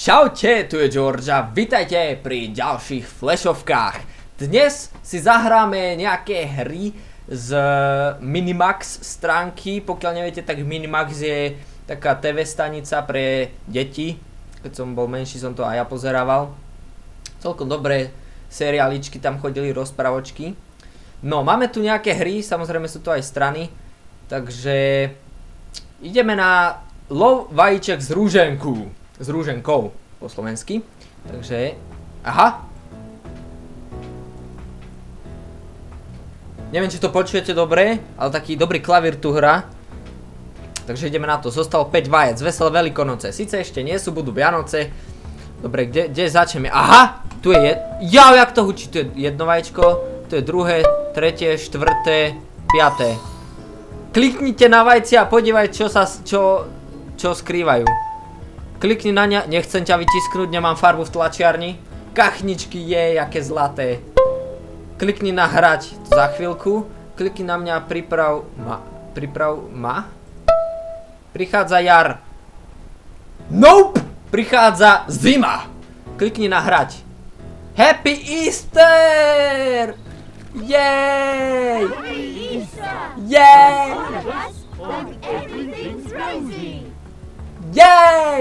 Čaute, tu je George a vítajte pri ďalších flashovkách. Dnes si zahráme nejaké hry z Minimax stránky. Pokiaľ neviete, tak Minimax je taká TV stanica pre deti. Keď som bol menší, som to aj ja pozerával. Celkom dobré seriáličky, tam chodili rozpravočky. No, máme tu nejaké hry, samozrejme sú to aj strany. Takže ideme na lov vajíček z rúženku. S rúženkou po slovensky. Takže, aha. Neviem, či to počujete dobre, ale taký dobrý klavír tu hra. Takže ideme na to. Zostalo 5 vajec. Veselé veľkonoce. Sice ešte nie sú, budú Vianoce. Dobre, kde, začneme? Aha! Tu je jed... Ja, jak to hučí? Tu je jedno vaječko. Tu je druhé, tretie, štvrté, piaté. Kliknite na vajci a podívajte, čo sa... čo... čo skrývajú. Klikni na ne... Nechcem ťa vytisknúť, nemám farbu v tlačiarni. Kachničky je, aké zlaté. Klikni na hrať za chvíľku. Klikni na mňa, priprav ma. Priprav ma? Prichádza jar. Nope! Prichádza zima. Klikni na hrať. Happy Easter! Yay! Yay! Yay!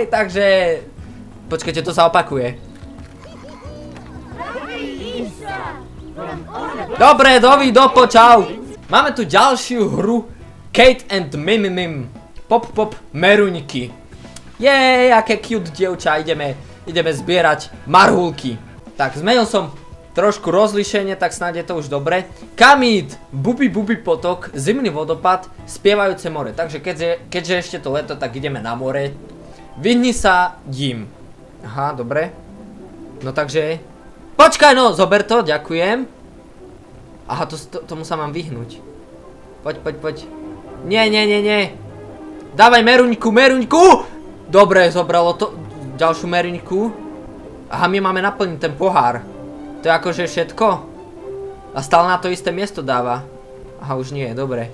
Takže... Počkajte, to sa opakuje. Dobre, dovi, dopo, čau. Máme tu ďalšiu hru Kate and Mimimim. Pop, pop, meruňky. Jej, aké cute dievča, ideme, ideme zbierať marhulky. Tak, zmenil som trošku rozlišenie, tak snáď je to už dobre. Kamít, bubi bubi potok, zimný vodopad, spievajúce more. Takže keďže, keďže ešte to leto, tak ideme na more. Vyhni sa dím. Aha, dobre. No takže... Počkaj no, zober to, ďakujem. Aha, to, to, tomu sa mám vyhnúť. Poď, poď, poď. Nie, nie, nie, nie. Dávaj meruňku, meruňku! Dobre, zobralo to ďalšiu meruňku. Aha, my máme naplniť ten pohár. To je akože všetko? A stále na to isté miesto dáva. Aha, už nie, dobre.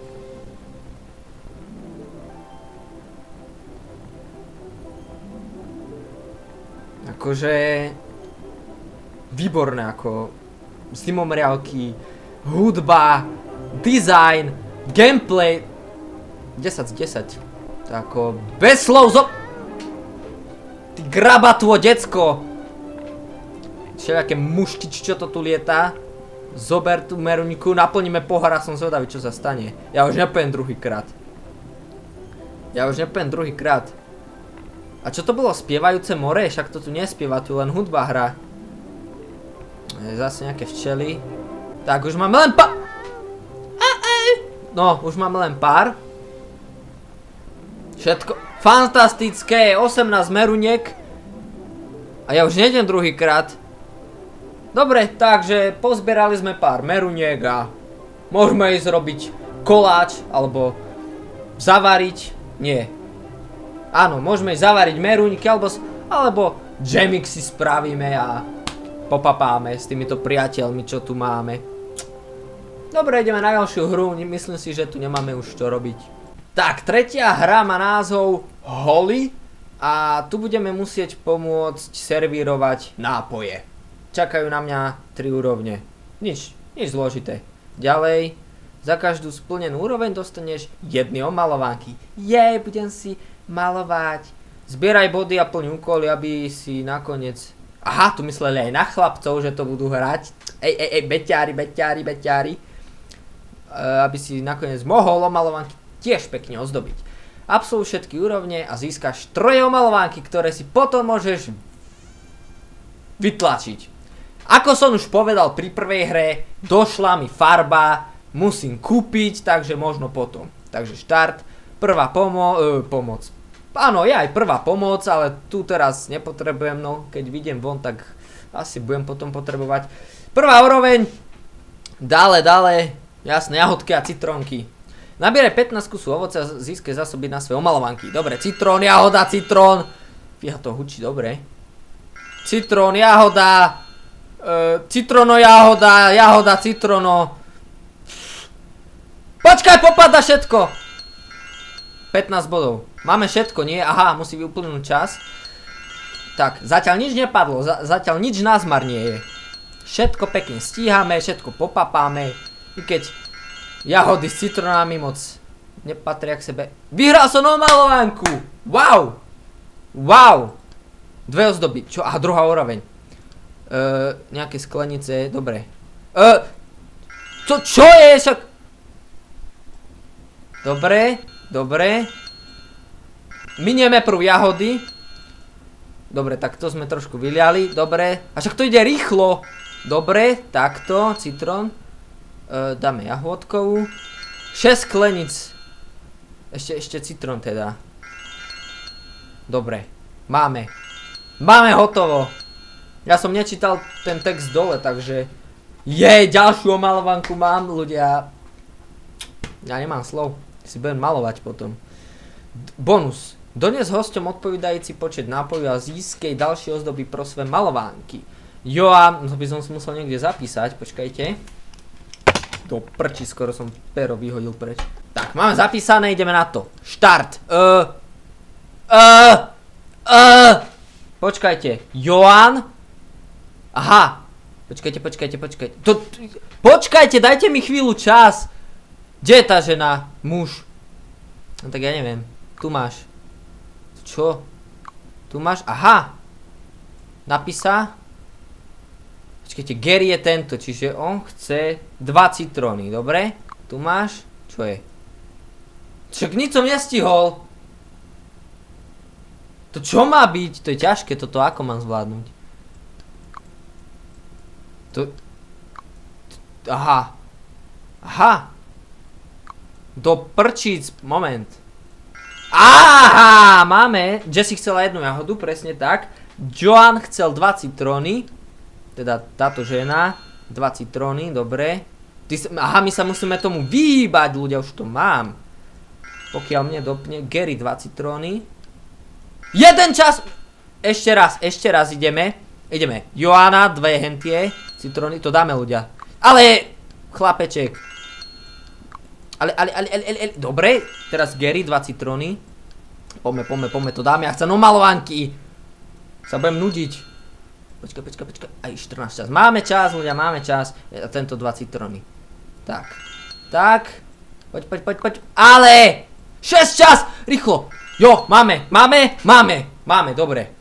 Akože... Výborné, ako... Simomrialky, hudba, design, gameplay 10 z 10 Tako, bez slov zo... Ty grabatvo, decko! Všelijaké muštič, čo to tu lieta. Zober tú meruňku, naplníme pohár a som zvedavý, čo sa stane. Ja už nepojem druhýkrát. Ja už nepojem druhýkrát. A čo to bolo? Spievajúce more? Však to tu nespieva, tu len hudba hra. Zase nejaké včely. Tak, už máme len pár... No, už máme len pár. Všetko fantastické, 18 meruniek. A ja už nejdem druhýkrát. Dobre, takže pozbierali sme pár meruniek a môžeme ísť robiť koláč, alebo zavariť, nie. Áno, môžeme ísť zavariť meruňky, alebo, alebo džemik si spravíme a popapáme s týmito priateľmi, čo tu máme. Dobre, ideme na ďalšiu hru, myslím si, že tu nemáme už čo robiť. Tak, tretia hra má názov Holly a tu budeme musieť pomôcť servírovať nápoje. Čakajú na mňa 3 úrovne. Nič, nič zložité. Ďalej, za každú splnenú úroveň dostaneš jedny omalovanky. Jej, budem si malovať. Zbieraj body a plň úkoly, aby si nakoniec... Aha, tu mysleli aj na chlapcov, že to budú hrať. Ej, ej, ej, beťári, beťári, beťári. Eh, aby si nakoniec mohol omalovanky tiež pekne ozdobiť. Absolvuj všetky úrovne a získaš troje omalovanky, ktoré si potom môžeš vytlačiť. Ako som už povedal pri prvej hre, došla mi farba, musím kúpiť, takže možno potom. Takže štart, prvá pomo e, pomoc. Áno, je aj prvá pomoc, ale tu teraz nepotrebujem, no keď vidiem von, tak asi budem potom potrebovať. Prvá úroveň, dále, dále, Jasné, jahodky a citrónky. Nabieraj 15 kusov ovoce a získaj zásoby na svoje omalovanky. Dobre, citrón, jahoda, citrón. Fíha to hučí, dobre. Citrón, jahoda. E, citrono, jahoda, jahoda, citrono. Počkaj, popada všetko. 15 bodov. Máme všetko, nie? Aha, musí vyplnúť čas. Tak, zatiaľ nič nepadlo, za, zatiaľ nič názmar nie je. Všetko pekne stíhame, všetko popapáme. I keď jahody s citronami moc nepatria k sebe. Vyhral som novú malovanku! Wow! Wow! Dve ozdoby. Čo? Aha, druhá úroveň. Uh, nejaké sklenice, dobre. Uh, čo, čo je? Však... Dobre, dobre. Minieme prv jahody. Dobre, tak to sme trošku vyliali. Dobre. A však to ide rýchlo. Dobre, takto, citrón. E, dáme jahôdkovú. 6 sklenic. Ešte, ešte citrón teda. Dobre, máme. Máme hotovo. Ja som nečítal ten text dole, takže... Jej, ďalšiu omalovanku mám, ľudia. Ja nemám slov. Si budem malovať potom. Bonus. Dones hosťom odpovídajíci počet nápojov a získej ďalšie ozdoby pro své malovánky. Jo a to by som si musel niekde zapísať, počkajte. Do prči, skoro som pero vyhodil preč. Tak, máme zapísané, ideme na to. Štart. Počkajte, Joan. Aha. Počkajte, počkajte, počkajte. To, počkajte, dajte mi chvíľu čas. Kde je tá žena? Muž. No tak ja neviem. Tu máš. Čo? Tu máš? Aha! Napísa. Počkajte, Gary je tento, čiže on chce dva citróny, dobre? Tu máš? Čo je? Však nič som nestihol. To čo má byť? To je ťažké, toto ako mám zvládnuť? To... Aha. Aha. Do prčíc, moment. Aha, máme. Jessie chcela jednu jahodu, presne tak. Joan chcel dva citróny. Teda táto žena. Dva citróny, dobre. Ty, aha, my sa musíme tomu vyhýbať, ľudia, už to mám. Pokiaľ mne dopne Gary dva citróny. Jeden čas! Ešte raz, ešte raz ideme. Ideme. Joana, dve hentie. Citróny, to dáme ľudia. Ale, chlapeček. Ale, ale, ale, ale, ale, dobre, teraz Gary, dva citróny. Poďme, poďme, poďme, to dáme, ja chcem no malovanky. Sa budem nudiť. Počkaj, počkaj, počkaj, aj 14 čas. Máme čas, ľudia, máme čas. A tento dva citróny. Tak, tak. Poď, poď, poď, poď. Ale! 6 čas! Rýchlo! Jo, máme, máme, máme, máme, dobre.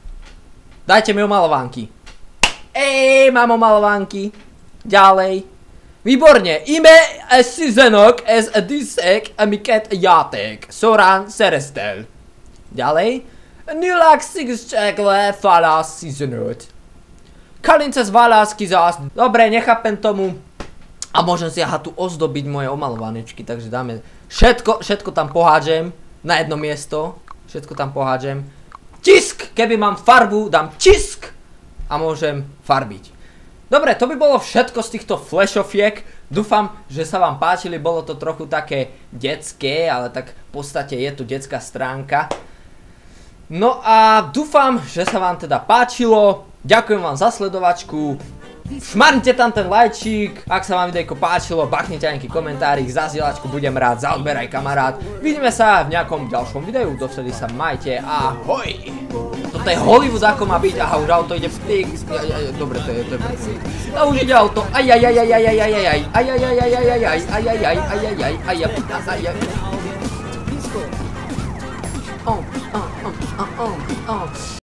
Dajte mi omalovanky. Ej, mám omalovanky. Ďalej. Výborne, ime Sizenok ez disek amiket játék. Során szereztel. Ďalej. Nilák szigzcsegle falász 15. Kalince z valásky zás. Dobre, nechápem tomu. A môžem si aha tu ozdobiť moje omalovanečky, takže dáme všetko, všetko tam pohádžem na jedno miesto. Všetko tam pohádžem. Tisk! Keby mám farbu, dám tisk! A môžem farbiť. Dobre, to by bolo všetko z týchto flashofiek. Dúfam, že sa vám páčili, bolo to trochu také detské, ale tak v podstate je tu detská stránka. No a dúfam, že sa vám teda páčilo. Ďakujem vám za sledovačku. Šmarnite tam ten lajčík, ak sa vám videjko páčilo, bachnite nejaký komentárik, za zdieľačku budem rád, za odber aj kamarát. Vidíme sa v nejakom ďalšom videu, dovtedy sa majte, ahoj! Toto je Hollywood ako má byť, aha už auto ide pík, dobre to je, to je prvý. A už ide auto, ajajajajajajajajaj, ajajajajajajaj, ajajaj, ajajaj, ajaj, ajaj. Oh, oh, oh, oh, oh, oh.